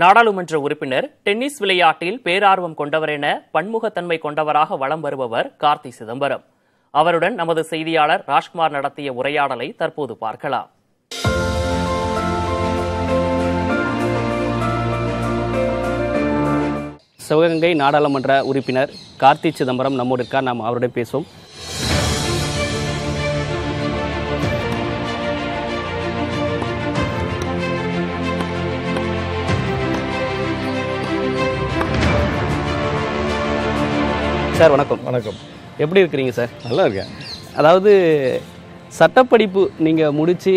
நாடாளுமன்ற உறுப்பினர் டென்னிஸ் விளையாட்டில் பேரார்வம் கொண்டவர் என பன்முகத்தன்மை கொண்டவராக வலம் வருபவர் கார்த்தி சிதம்பரம். அவருடன் நமது செய்தியாளர் ராஜ்குமார் நடத்திய உரையாடலை தற்போது பார்க்கலாம். சிவகங்கை நாடாளுமன்ற உறுப்பினர் கார்த்தி சிதம்பரம் நம்மோடு இருக்கார். நாம் அவருடன் பேசுவோம். சார் வணக்கம். வணக்கம். எப்படி இருக்கிறீங்க சார்? நல்லா இருக்கேன். அதாவது சட்டப்படிப்பு நீங்கள் முடித்து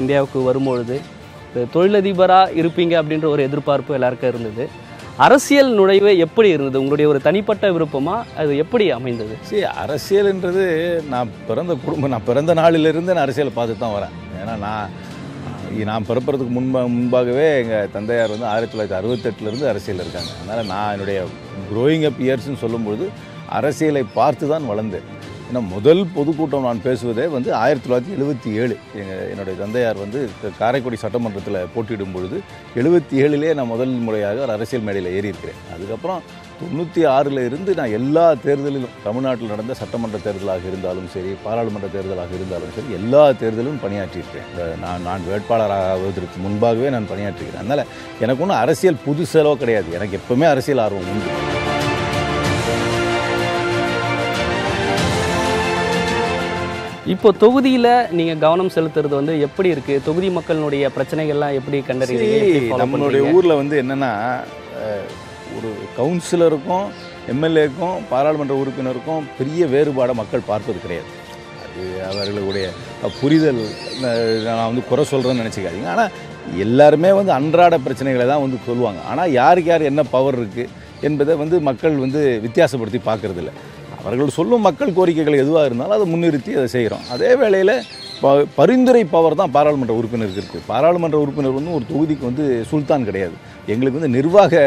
இந்தியாவுக்கு வரும்பொழுது தொழிலதிபராக இருப்பீங்க அப்படின்ற ஒரு எதிர்பார்ப்பு எல்லாருக்கும் இருந்தது. அரசியல் நுழைவு எப்படி இருந்தது? உங்களுடைய ஒரு தனிப்பட்ட விருப்பமா? அது எப்படி அமைந்தது? சரி அரசியல்ன்றது நான் பிறந்த குடும்பம் நான் பிறந்த நாளிலிருந்து நான் அரசியலை பார்த்து தான் வரேன். ஏன்னா நான் நான் பிறப்புறதுக்கு முன்பா முன்பாகவே எங்கள் தந்தையார் வந்து ஆயிரத்தி தொள்ளாயிரத்தி அறுபத்தெட்டுலேருந்து அரசியல் இருக்காங்க. அதனால் நான் என்னுடைய க்ரோயிங் அப் இயர்ஸ்னு சொல்லும்பொழுது அரசியலை பார்த்து தான் வளர்ந்தேன். ஏன்னா முதல் பொதுக்கூட்டம் நான் பேசுவதே வந்து ஆயிரத்தி தொள்ளாயிரத்தி எழுபத்தி ஏழு. எங்கள் என்னுடைய தந்தையார் வந்து காரைக்குடி சட்டமன்றத்தில் போட்டியிடும் பொழுது எழுபத்தி ஏழிலே நான் முதல் முறையாக ஒரு அரசியல் மேடையில் ஏறி இருக்கிறேன் அதுக்கப்புறம் தொண்ணூற்றி ஆறில் இருந்து நான் எல்லா தேர்தலிலும் தமிழ்நாட்டில் நடந்த சட்டமன்ற தேர்தலாக இருந்தாலும் சரி பாராளுமன்ற தேர்தலாக இருந்தாலும் சரி எல்லா தேர்தலும் பணியாற்றியிருக்கேன் இந்த நான் நான் வேட்பாளராகுவதற்கு முன்பாகவே நான் பணியாற்றிருக்கிறேன் அதனால் எனக்கு ஒன்றும் அரசியல் புதுசெலவோ கிடையாது. எனக்கு எப்பவுமே அரசியல் ஆர்வம் உண்டு. இப்போ தொகுதியில் நீங்கள் கவனம் செலுத்துறது வந்து எப்படி இருக்கு? தொகுதி மக்களினுடைய பிரச்சனைகள்லாம் எப்படி follow நம்மளுடைய? ஊரில் வந்து என்னென்னா ஒரு கவுன்சிலருக்கும் எம்எல்ஏக்கும் பாராளுமன்ற உறுப்பினருக்கும் பெரிய வேறுபாடை மக்கள் பார்ப்பது கிடையாது. அது அவர்களுடைய புரிதல் நான் வந்து குறை சொல்கிறேன்னு நினச்சிக்காதீங்க. ஆனால் எல்லாருமே வந்து அன்றாட பிரச்சனைகளை தான் வந்து சொல்லுவாங்க. ஆனால் யாருக்கு யார் என்ன பவர் இருக்குது என்பதை வந்து மக்கள் வந்து வித்தியாசப்படுத்தி பார்க்கறதில்ல. அவர்கள் சொல்லும் மக்கள் கோரிக்கைகள் எதுவாக இருந்தாலும் அதை முன்னிறுத்தி அதை செய்கிறோம். அதே வேளையில் ப பரிந்துரை பவர் தான் பாராளுமன்ற உறுப்பினருக்கு இருக்குது பாராளுமன்ற உறுப்பினர் வந்து ஒரு தொகுதிக்கு வந்து சுல்தான் கிடையாது. எங்களுக்கு வந்து நிர்வாக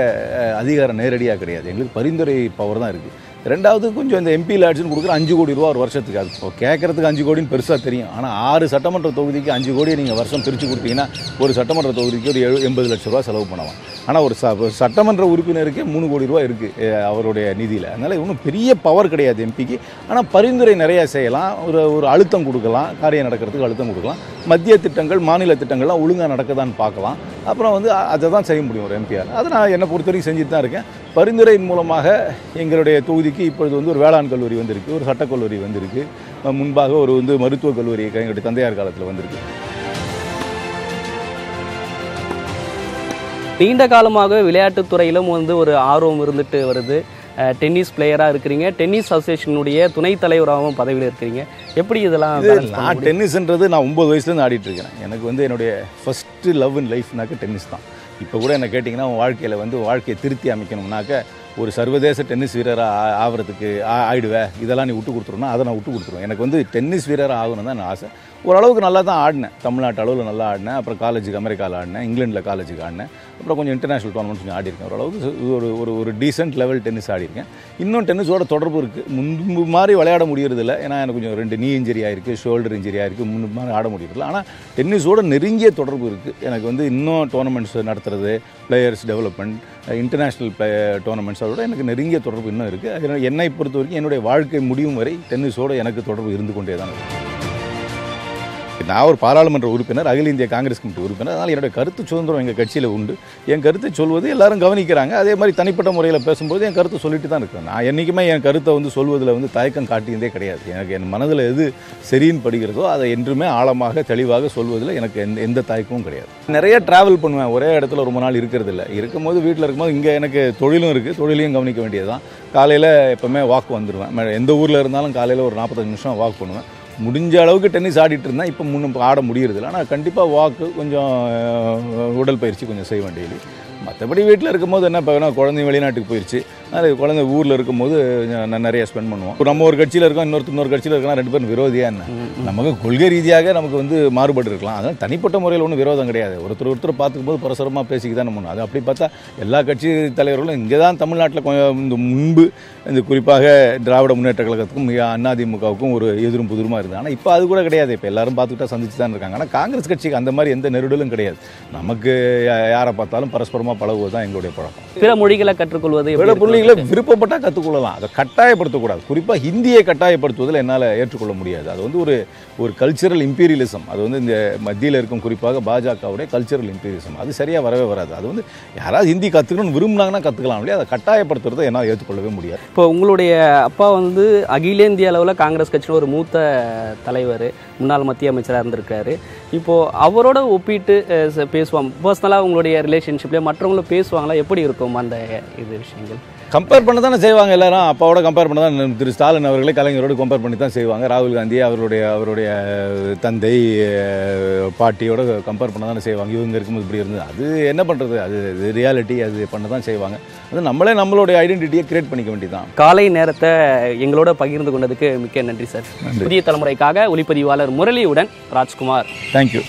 அதிகாரம் நேரடியாக கிடையாது. எங்களுக்கு பரிந்துரை பவர் தான் இருக்குது ரெண்டாவது கொஞ்சம் இந்த எம்பி லேட்ஸ்னு கொடுக்குற அஞ்சு கோடி ரூபா ஒரு வருஷத்துக்கு அது. இப்போ கேட்கறதுக்கு அஞ்சு கோடின்னு பெருசாக தெரியும். ஆனால் ஆறு சட்டமன்ற தொகுதிக்கு அஞ்சு கோடியை நீங்கள் வருஷம் பிரித்து கொடுத்தீங்கன்னா ஒரு சட்டமன்ற தொகுதிக்கு ஒரு எழு எண்பது லட்ச ரூபா செலவு பண்ணலாம். ஆனால் ஒரு ச சட்டமன்ற உறுப்பினருக்கே மூணு கோடி ரூபா இருக்குது அவருடைய நிதியில். அதனால் இன்னும் பெரிய பவர் கிடையாது எம்பிக்கு ஆனால் பரிந்துரை நிறையா செய்யலாம் ஒரு ஒரு அழுத்தம் கொடுக்கலாம் காரியம் நடக்கிறதுக்கு அழுத்தம் கொடுக்கலாம். மத்திய திட்டங்கள் மாநில திட்டங்கள்லாம் ஒழுங்காக நடக்குதான்னு பார்க்கலாம். அப்புறம் வந்து அதை தான் செய்ய முடியும் ஒரு எம்பியார் அதை நான் என்னை பொறுத்த வரைக்கும் செஞ்சுட்டு தான் இருக்கேன். பரிந்துரையின் மூலமாக எங்களுடைய தொகுதிக்கு இப்பொழுது வந்து ஒரு வேளாண் கல்லூரி வந்திருக்கு ஒரு சட்டக் கல்லூரி வந்திருக்கு. முன்பாக ஒரு வந்து மருத்துவக் கல்லூரி எங்களுடைய தந்தையார் காலத்தில் வந்திருக்கு. நீண்ட காலமாக விளையாட்டுத் துறையிலும் வந்து ஒரு ஆர்வம் இருந்துட்டு வருது. டென்னிஸ் பிளேயராக இருக்கிறீங்க. டென்னிஸ் அசோசியேஷனுடைய துணைத் தலைவராகவும் பதவியில் இருக்கிறீங்க. எப்படி இதெல்லாம் நான்? டென்னிஸ்ன்றது நான் ஒம்பது வயசுலேருந்து ஆடிட்டு இருக்கிறேன். எனக்கு வந்து என்னுடைய ஃபஸ்ட்டு லவ் இன் லைஃப்னாக்க டென்னிஸ் தான். இப்போ கூட என்ன கேட்டிங்கன்னா உன் வாழ்க்கையில் வந்து வாழ்க்கையை திருத்தி அமைக்கணும்னாக்க ஒரு சர்வதேச டென்னிஸ் வீரராக ஆகிறதுக்கு ஆயிடுவேன் இதெல்லாம் நீ விட்டு கொடுத்துருன்னா அதை நான் விட்டு கொடுத்துருவேன். எனக்கு வந்து டென்னிஸ் வீரராக ஆகணும் தான் நான் ஆசை. ஓரளவுக்கு நல்லா தான் ஆடினேன். தமிழ்நாட்டு அளவில் நல்லா ஆடினேன். அப்புறம் காலேஜுக்கு அமெரிக்காவில் ஆடினேன். இங்கிலாண்டில் காலேஜுக்கு ஆடினேன். அப்புறம் கொஞ்சம் இன்டர்நேஷனல் டோர்னமெண்ட்ஸ் கொஞ்சம் ஆடிருக்கேன் ஓரளவுக்கு ஒரு ஒரு ஒரு டீசென்ட் லெவல் டென்னிஸ் ஆடிருக்கேன் இன்னும் டென்னிஸோட தொடர்பு இருக்குது முன்பு மாதிரி விளையாட முடியறதில்ல. ஏன்னா எனக்கு கொஞ்சம் ரெண்டு நீ இன்ஜரி ஆயிருக்கு ஷோல்டர் இன்ஜரி ஆயிருக்கு. முன்பு மாதிரி ஆட முடியறதில்ல. ஆனால் டென்னிஸோட நெருங்கிய தொடர்பு இருக்குது எனக்கு வந்து இன்னும் டோர்னமெண்ட்ஸ் நடத்துறது players development international play tournaments அதோட எனக்கு நெருங்கிய தொடர்பு இன்னும் இருக்குது அதனால் என்னை பொறுத்த வரைக்கும் என்னுடைய வாழ்க்கை முடியும் வரை டென்னிஸோட எனக்கு தொடர்பு இருந்து கொண்டே தான் இருக்குது நான் ஒரு பாராளுமன்ற உறுப்பினர் அகில இந்திய காங்கிரஸ் கமிட்டி உறுப்பினர். அதனால் என்னுடைய கருத்து சுதந்திரம் எங்கள் கட்சியில் உண்டு. என் கருத்தை சொல்வது எல்லாரும் கவனிக்கிறாங்க. அதே மாதிரி தனிப்பட்ட முறையில் பேசும்போது என் கருத்தை சொல்லிட்டு தான் இருக்கிறேன். நான் என்றைக்குமே என் கருத்தை வந்து சொல்வதில் வந்து தயக்கம் காட்டியதே கிடையாது. எனக்கு என் மனதில் எது சரின்னு படுகிறதோ அதை என்றுமே ஆழமாக தெளிவாக சொல்வதில் எனக்கு எந்த எந்த தயக்கமும் கிடையாது. நிறைய ட்ராவல் பண்ணுவேன். ஒரே இடத்துல ரொம்ப நாள் இருக்கிறது இல்லை இருக்கும்போது வீட்டில் இருக்கும்போது இங்கே எனக்கு தொழிலும் இருக்குது தொழிலையும் கவனிக்க வேண்டியது தான் காலையில் எப்போவுமே வாக் வந்துடுவேன் எந்த ஊரில் இருந்தாலும் காலையில் ஒரு நாற்பத்தஞ்சு நிமிஷம் வாக் பண்ணுவேன். முடிஞ்ச அளவுக்கு டென்னிஸ் ஆடிட்டு இருந்தேன் இப்போ முன்னும் ஆட முடியறதில்ல. ஆனால் கண்டிப்பாக வாக்கு கொஞ்சம் உடல் பயிற்சி கொஞ்சம் செய்வேன் டெய்லி மற்றபடி வீட்டில் இருக்கும்போது என்ன பார்க்கணும் குழந்தை வெளிநாட்டுக்கு போயிடுச்சு அது குழந்தை ஊரில் இருக்கும்போது நான் நிறைய ஸ்பெண்ட் பண்ணுவோம். இப்போ நம்ம ஒரு கட்சியில் இருக்கோம் இன்னொருத்தர் இன்னொரு கட்சியில் இருக்கலாம் ரெண்டு பேரும் விரோதியா என்ன? நமக்கு கொள்கை ரீதியாக நமக்கு வந்து மாறுபட்டு இருக்கலாம். அதனால் தனிப்பட்ட முறையில் ஒன்றும் விரோதம் கிடையாது. ஒருத்தர் ஒருத்தர் பார்த்துக்கும் போது பரஸ்பரமாக பேசிக்க தான் நம்ம அது அப்படி பார்த்தா எல்லா கட்சி தலைவர்களும் இங்கே தான் தமிழ்நாட்டில் கொஞ்சம் இந்த முன்பு இந்த குறிப்பாக திராவிட முன்னேற்ற கழகத்துக்கும் மிக அதிமுகவுக்கும் ஒரு எதிரும் புதிருமா இருந்தது. ஆனால் இப்போ அது கூட கிடையாது. இப்போ எல்லாரும் பார்த்துக்கிட்டா சந்திச்சு தான் இருக்காங்க. ஆனால் காங்கிரஸ் கட்சிக்கு அந்த மாதிரி எந்த நெருடலும் கிடையாது. நமக்கு யாரை பார்த்தாலும் பரஸ்பரமாக பழகுவது தான் எங்களுடைய பழக்கம். பிற மொழிகளை கற்றுக்கொள்வது பிற இருக்கும்? புள்ளிகளை விருப்பப்பட்டால் கற்றுக்கொள்ளலாம் அதை கட்டாயப்படுத்தக்கூடாது. குறிப்பாக ஹிந்தியை கட்டாயப்படுத்துவதில் என்னால் ஏற்றுக்கொள்ள முடியாது. அது வந்து ஒரு ஒரு கல்ச்சரல் இம்பீரியலிசம் அது வந்து இந்த மத்தியில் இருக்கும் குறிப்பாக பாஜகவுடைய கல்ச்சரல் இம்பீரியலிசம் அது சரியாக வரவே வராது. அது வந்து யாராவது ஹிந்தி கற்றுக்கணும்னு விரும்புனாங்கன்னா கற்றுக்கலாம் இல்லையா? அதை கட்டாயப்படுத்துறதை என்னால் ஏற்றுக்கொள்ளவே முடியாது. இப்போ உங்களுடைய அப்பா வந்து அகில இந்திய அளவில் காங்கிரஸ் கட்சியில் ஒரு மூத்த தலைவர் முன்னாள் மத்திய அமைச்சராக இருந்திருக்காரு. இப்போ அவரோட ஒப்பிட்டு பேசுவாங்க பர்சனலாக உங்களுடைய ரிலேஷன்ஷிப்லேயே மற்றவங்களும் பேசுவாங்களா? எப்படி இருக்கும் அந்த இது விஷயங்கள்? கம்பேர் பண்ண தானே செய்வாங்க எல்லாரும். அப்பாவோட கம்பேர் பண்ண தான் திரு ஸ்டாலின் அவர்களை கலைஞரோடு கம்பேர் பண்ணி தான் செய்வாங்க. ராகுல் காந்தி அவருடைய அவருடைய தந்தை பாட்டியோட கம்பேர் பண்ண தானே செய்வாங்க. இவங்க இருக்கும்போது இப்படி இருந்தது. அது என்ன பண்ணுறது அது ரியாலிட்டி அது பண்ண தான் செய்வாங்க. அது நம்மளே நம்மளுடைய ஐடென்டிட்டியை கிரியேட் பண்ணிக்க வேண்டியதான் காலை நேரத்தை எங்களோட பகிர்ந்து கொண்டதுக்கு மிக்க நன்றி சார். புதிய தலைமுறைக்காக ஒளிப்பதிவாளர் முரளியுடன் ராஜ்குமார். தேங்க்யூ